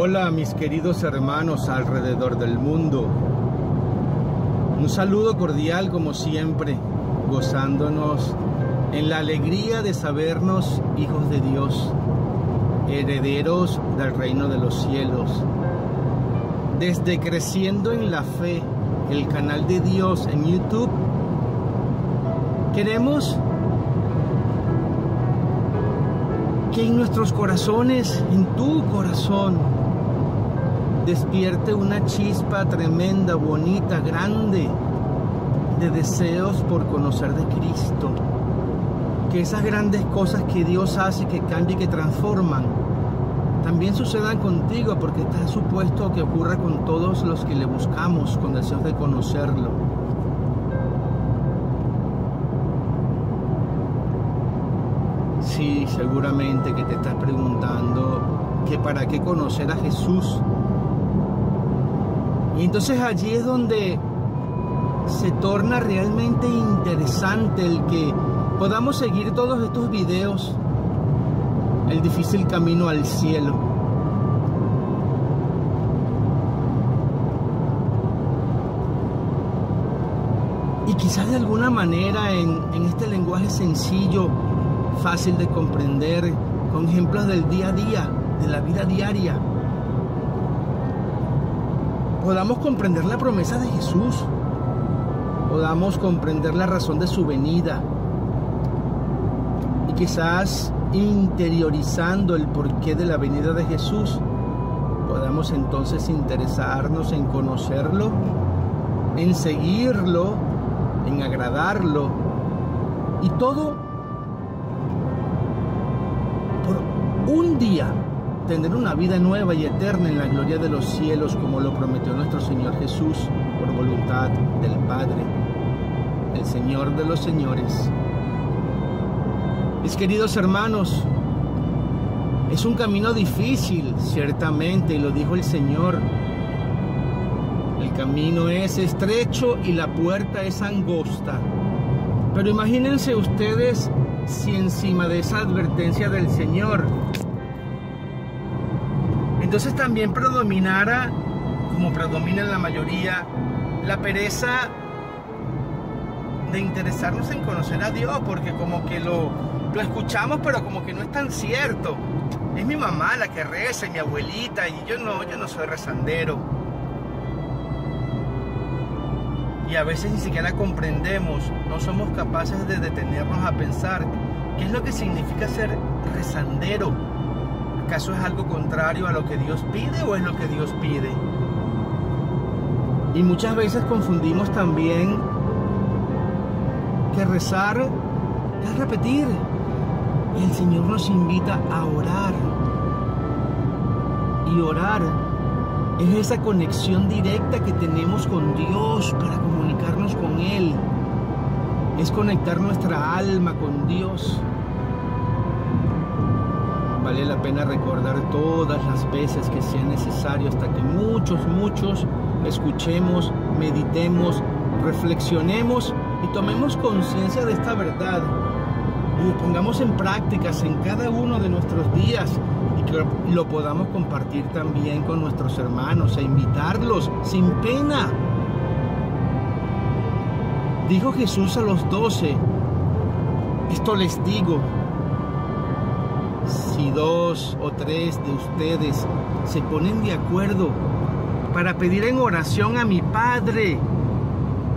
Hola mis queridos hermanos alrededor del mundo. Un saludo cordial como siempre, gozándonos en la alegría de sabernos hijos de Dios, herederos del reino de los cielos. Desde Creciendo en la Fe, el canal de Dios en YouTube, queremos que en nuestros corazones, en tu corazón, despierte una chispa tremenda, bonita, grande, de deseos por conocer de Cristo. Que esas grandes cosas que Dios hace, que cambian, que transforman, también sucedan contigo, porque está supuesto que ocurra con todos los que le buscamos con deseos de conocerlo. Sí, seguramente que te estás preguntando que para qué conocer a Jesús. Y entonces allí es donde se torna realmente interesante el que podamos seguir todos estos videos, el difícil camino al cielo. Y quizás de alguna manera en, en este lenguaje sencillo, fácil de comprender, con ejemplos del día a día, de la vida diaria, podamos comprender la promesa de Jesús, podamos comprender la razón de su venida. Y quizás interiorizando el porqué de la venida de Jesús, podamos entonces interesarnos en conocerlo, en seguirlo, en agradarlo. Y todo por un día tener una vida nueva y eterna en la gloria de los cielos, como lo prometió nuestro Señor Jesús, por voluntad del Padre, el Señor de los señores. Mis queridos hermanos, es un camino difícil, ciertamente, y lo dijo el Señor. El camino es estrecho y la puerta es angosta. Pero imagínense ustedes si encima de esa advertencia del Señor entonces también predominara, como predomina en la mayoría, la pereza de interesarnos en conocer a Dios, porque como que lo, lo escuchamos, pero como que no es tan cierto. Es mi mamá la que reza mi abuelita, y yo no, yo no soy rezandero. Y a veces ni siquiera comprendemos, no somos capaces de detenernos a pensar qué es lo que significa ser rezandero ¿Acaso es algo contrario a lo que Dios pide o es lo que Dios pide? Y muchas veces confundimos también que rezar es repetir. El Señor nos invita a orar. Y orar es esa conexión directa que tenemos con Dios para comunicarnos con Él. Es conectar nuestra alma con Dios vale la pena recordar todas las veces que sea necesario hasta que muchos, muchos escuchemos, meditemos, reflexionemos y tomemos conciencia de esta verdad y pongamos en prácticas en cada uno de nuestros días y que lo podamos compartir también con nuestros hermanos e invitarlos sin pena. Dijo Jesús a los doce, esto les digo, si dos o tres de ustedes se ponen de acuerdo para pedir en oración a mi Padre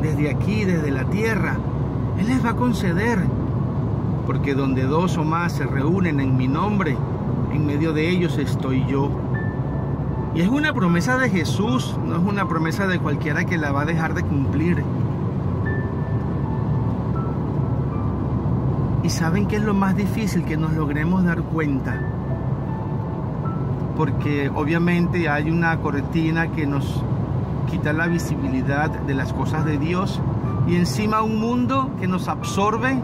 desde aquí, desde la tierra, Él les va a conceder. Porque donde dos o más se reúnen en mi nombre, en medio de ellos estoy yo. Y es una promesa de Jesús, no es una promesa de cualquiera que la va a dejar de cumplir. ¿Y saben qué es lo más difícil? Que nos logremos dar cuenta. Porque obviamente hay una cortina que nos quita la visibilidad de las cosas de Dios y encima un mundo que nos absorbe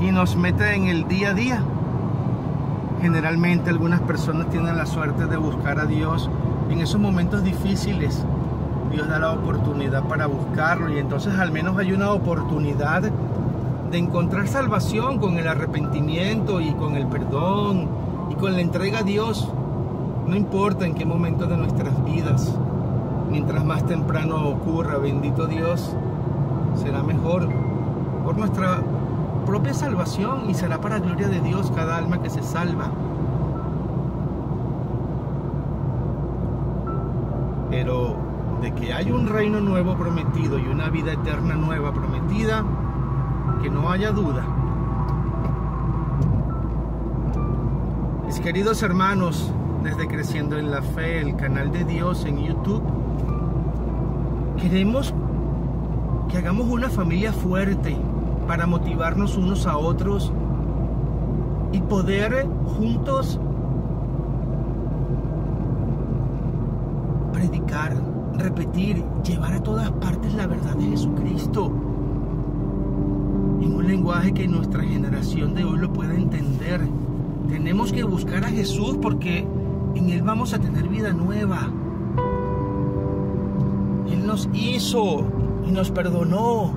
y nos mete en el día a día. Generalmente algunas personas tienen la suerte de buscar a Dios en esos momentos difíciles. Dios da la oportunidad para buscarlo y entonces al menos hay una oportunidad de encontrar salvación con el arrepentimiento y con el perdón y con la entrega a Dios. No importa en qué momento de nuestras vidas, mientras más temprano ocurra, bendito Dios, será mejor por nuestra propia salvación y será para gloria de Dios cada alma que se salva. Pero de que hay un reino nuevo prometido y una vida eterna nueva prometida, que no haya duda. Mis queridos hermanos, desde Creciendo en la Fe, el canal de Dios en YouTube, queremos que hagamos una familia fuerte para motivarnos unos a otros y poder juntos predicar, repetir, llevar a todas partes la verdad de Jesucristo en un lenguaje que nuestra generación de hoy lo pueda entender. Tenemos que buscar a Jesús porque en Él vamos a tener vida nueva. Él nos hizo y nos perdonó.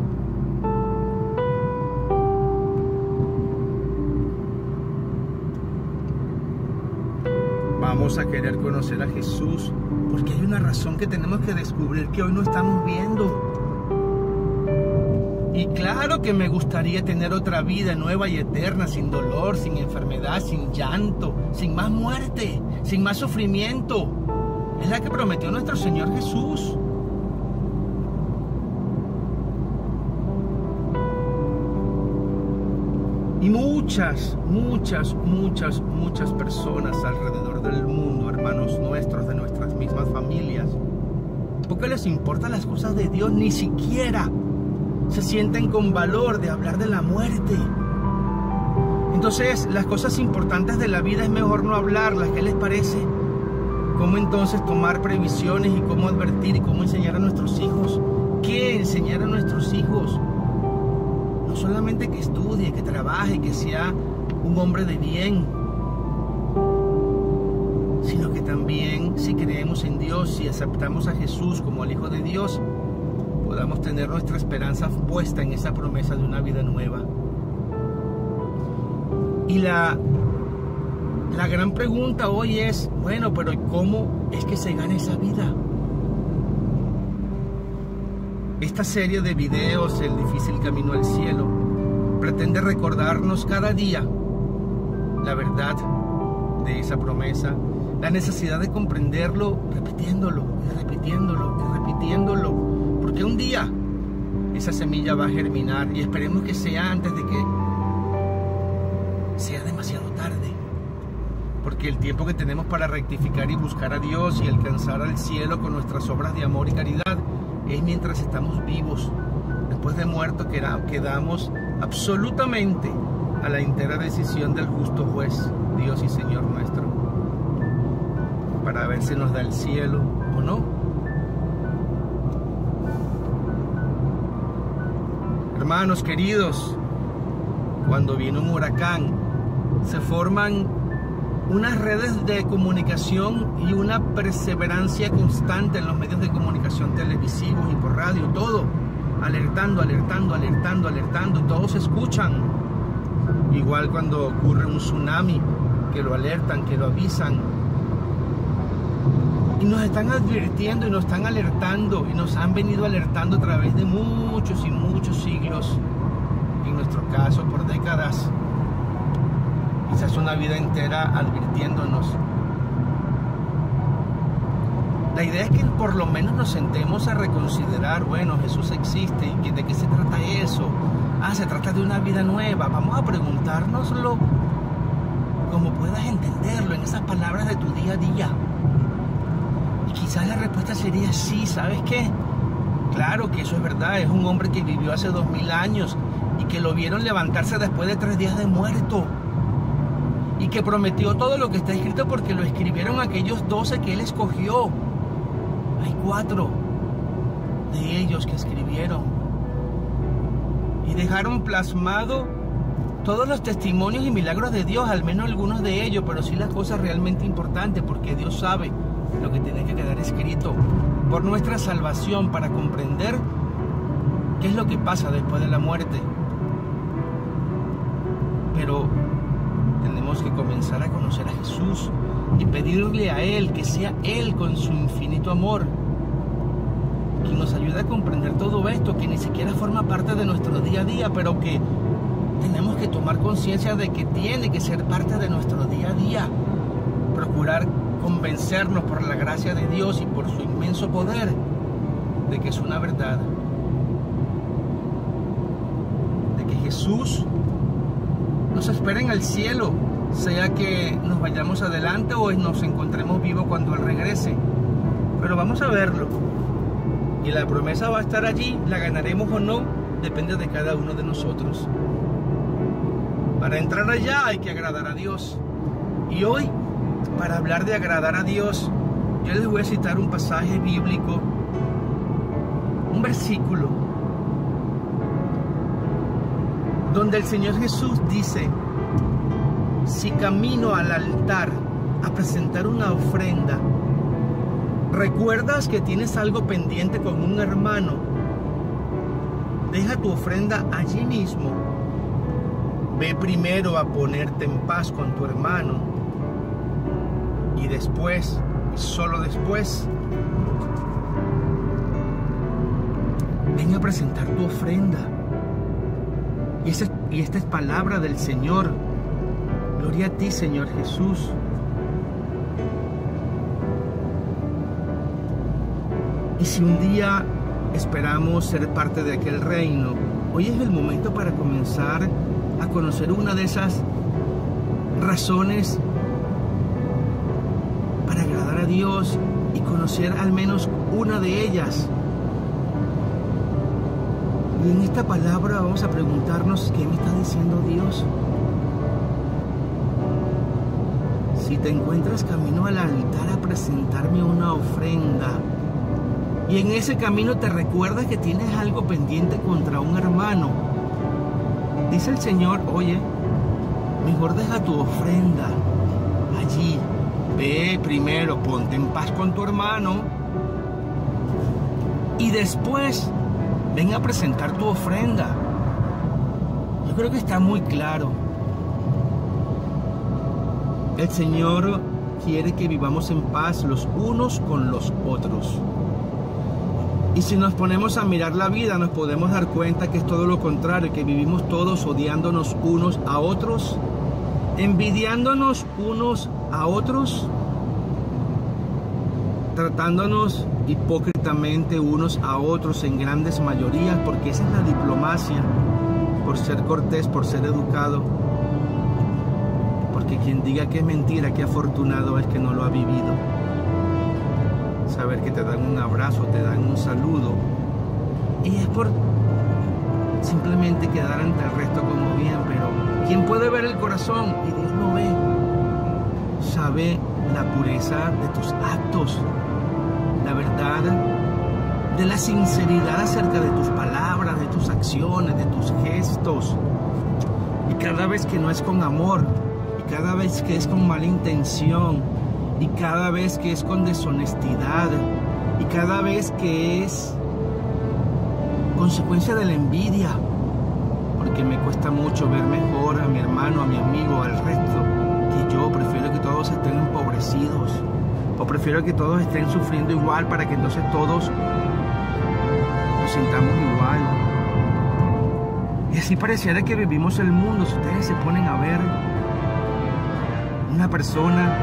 Vamos a querer conocer a Jesús porque hay una razón que tenemos que descubrir que hoy no estamos viendo. Y claro que me gustaría tener otra vida nueva y eterna, sin dolor, sin enfermedad, sin llanto, sin más muerte, sin más sufrimiento. Es la que prometió nuestro Señor Jesús. Y muchas, muchas, muchas, muchas personas alrededor del mundo, hermanos nuestros, de nuestras mismas familias, porque les importan las cosas de Dios, ni siquiera se sienten con valor de hablar de la muerte. Entonces, las cosas importantes de la vida es mejor no hablarlas. ¿Qué les parece? ¿Cómo entonces tomar previsiones y cómo advertir y cómo enseñar a nuestros hijos? ¿Qué enseñar a nuestros hijos? No solamente que estudie, que trabaje, que sea un hombre de bien, sino que también si creemos en Dios, si aceptamos a Jesús como el Hijo de Dios, podamos tener nuestra esperanza puesta en esa promesa de una vida nueva. Y la, la gran pregunta hoy es, bueno, pero ¿cómo es que se gana esa vida? Esta serie de videos, El difícil camino al cielo, pretende recordarnos cada día la verdad de esa promesa, la necesidad de comprenderlo repitiéndolo repitiéndolo repitiéndolo, porque un día esa semilla va a germinar y esperemos que sea antes de que sea demasiado tarde. Porque el tiempo que tenemos para rectificar y buscar a Dios y alcanzar al cielo con nuestras obras de amor y caridad es mientras estamos vivos. Después de muerto quedamos absolutamente a la entera decisión del justo juez, Dios y Señor nuestro, para ver si nos da el cielo o no. Hermanos queridos, cuando viene un huracán, se forman unas redes de comunicación y una perseverancia constante en los medios de comunicación televisivos y por radio, todo, alertando, alertando, alertando, alertando, todos escuchan. Igual cuando ocurre un tsunami, que lo alertan, que lo avisan. Y nos están advirtiendo y nos están alertando y nos han venido alertando a través de muchos y muchos siglos, en nuestro caso por décadas quizás una vida entera advirtiéndonos. La idea es que por lo menos nos sentemos a reconsiderar, bueno, Jesús existe, ¿y de qué se trata eso? Ah, se trata de una vida nueva. Vamos a preguntárnoslo como puedas entenderlo en esas palabras de tu día a día. Quizás la respuesta sería sí, ¿sabes qué? Claro que eso es verdad, es un hombre que vivió hace dos mil años y que lo vieron levantarse después de tres días de muerto y que prometió todo lo que está escrito porque lo escribieron aquellos doce que él escogió. Hay cuatro de ellos que escribieron y dejaron plasmado todos los testimonios y milagros de Dios, al menos algunos de ellos, pero sí las cosas realmente importantes porque Dios sabe lo que tiene que quedar escrito por nuestra salvación para comprender qué es lo que pasa después de la muerte. Pero tenemos que comenzar a conocer a Jesús y pedirle a Él que sea Él con su infinito amor quien nos ayude a comprender todo esto, que ni siquiera forma parte de nuestro día a día, pero que tenemos que tomar conciencia de que tiene que ser parte de nuestro día a día. Convencernos por la gracia de Dios y por su inmenso poder de que es una verdad. De que Jesús nos espera en el cielo, sea que nos vayamos adelante o nos encontremos vivos cuando Él regrese. Pero vamos a verlo. Y la promesa va a estar allí, la ganaremos o no, depende de cada uno de nosotros. Para entrar allá hay que agradar a Dios. Y hoy, para hablar de agradar a Dios, yo les voy a citar un pasaje bíblico, un versículo, donde el Señor Jesús dice, si camino al altar a presentar una ofrenda, ¿Recuerdas que tienes algo pendiente con un hermano? Deja tu ofrenda allí mismo. Ve primero a ponerte en paz con tu hermano. Y después, solo después, ven a presentar tu ofrenda. Y, y esta es palabra del Señor. Gloria a ti, Señor Jesús. Y si un día esperamos ser parte de aquel reino, hoy es el momento para comenzar a conocer una de esas razones Dios y conocer al menos una de ellas. Y en esta palabra vamos a preguntarnos qué me está diciendo Dios. Si te encuentras camino al altar a presentarme una ofrenda, y en ese camino te recuerdas que tienes algo pendiente contra un hermano. Dice el Señor, oye, mejor deja tu ofrenda allí. Ve primero, ponte en paz con tu hermano. Y después ven a presentar tu ofrenda. Yo creo que está muy claro. El Señor quiere que vivamos en paz los unos con los otros. Y si nos ponemos a mirar la vida, nos podemos dar cuenta que es todo lo contrario, que vivimos todos odiándonos unos a otros, envidiándonos unos a otros, tratándonos hipócritamente unos a otros en grandes mayorías, porque esa es la diplomacia, por ser cortés, por ser educado. Porque quien diga que es mentira, qué afortunado es que no lo ha vivido saber que te dan un abrazo, te dan un saludo. Y es por simplemente quedar ante el resto como bien, pero quien puede ver el corazón y Dios lo ve, sabe la pureza de tus actos, la verdad de la sinceridad acerca de tus palabras, de tus acciones, de tus gestos. Y cada vez que no es con amor, y cada vez que es con mala intención, y cada vez que es con deshonestidad y cada vez que es consecuencia de la envidia, porque me cuesta mucho ver mejor a mi hermano, a mi amigo, al todos estén empobrecidos, o prefiero que todos estén sufriendo igual para que entonces todos nos sintamos igual. Y así pareciera que vivimos el mundo, si ustedes se ponen a ver una persona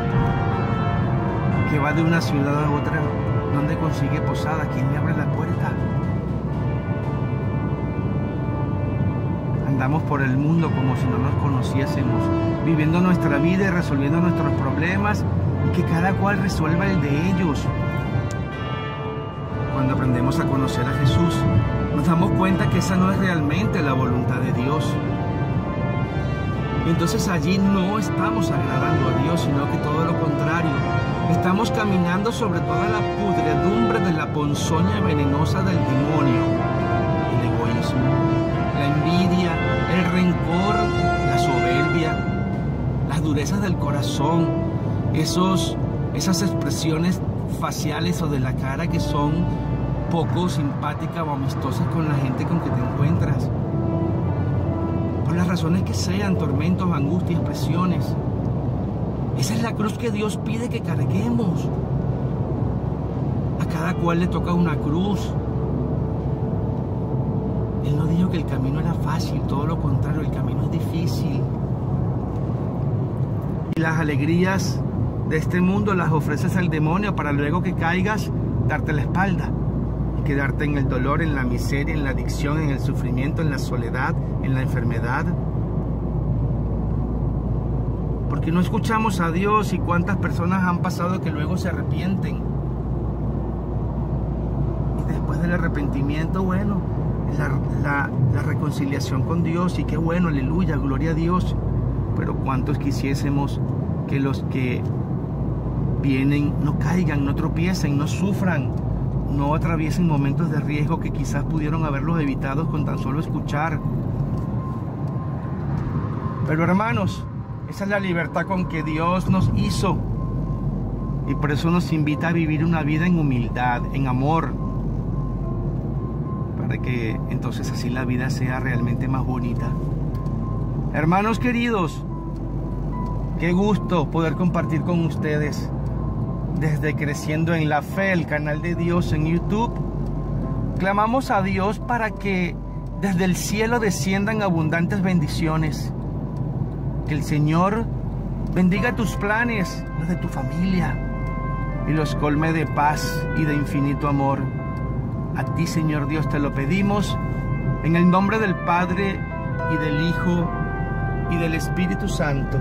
que va de una ciudad a otra, donde consigue posada? ¿Quién le abre la puerta? Andamos por el mundo como si no nos conociésemos, viviendo nuestra vida y resolviendo nuestros problemas y que cada cual resuelva el de ellos. Cuando aprendemos a conocer a Jesús, nos damos cuenta que esa no es realmente la voluntad de Dios. Entonces allí no estamos agradando a Dios, sino que todo lo contrario, Estamos caminando sobre toda la pudredumbre de la ponzoña venenosa del demonio. El egoísmo, la envidia, el rencor, la soberbia, las durezas del corazón, esos, esas expresiones faciales o de la cara que son poco simpáticas o amistosas con la gente con que te encuentras. Por las razones que sean, tormentos, angustias, presiones Esa es la cruz que Dios pide que carguemos. A cada cual le toca una cruz. Él no dijo que el camino era fácil, todo lo contrario, el camino es difícil. Y las alegrías de este mundo las ofreces al demonio para luego que caigas darte la espalda y quedarte en el dolor, en la miseria, en la adicción, en el sufrimiento, en la soledad, en la enfermedad. Porque no escuchamos a Dios y cuántas personas han pasado que luego se arrepienten. Y después del arrepentimiento, bueno, la, reconciliación con Dios y qué bueno, aleluya, gloria a Dios. Pero cuántos quisiésemos que los que vienen no caigan, no tropiecen, no sufran, no atraviesen momentos de riesgo que quizás pudieron haberlos evitado con tan solo escuchar. Pero hermanos, esa es la libertad con que Dios nos hizo. Y por eso nos invita a vivir una vida en humildad, en amor, que entonces así la vida sea realmente más bonita. Hermanos queridos, qué gusto poder compartir con ustedes desde Creciendo en la Fe, el canal de Dios en YouTube. Clamamos a Dios para que desde el cielo desciendan abundantes bendiciones. Que el Señor bendiga tus planes, los de tu familia, y los colme de paz y de infinito amor. A ti, Señor Dios, te lo pedimos en el nombre del Padre y del Hijo y del Espíritu Santo.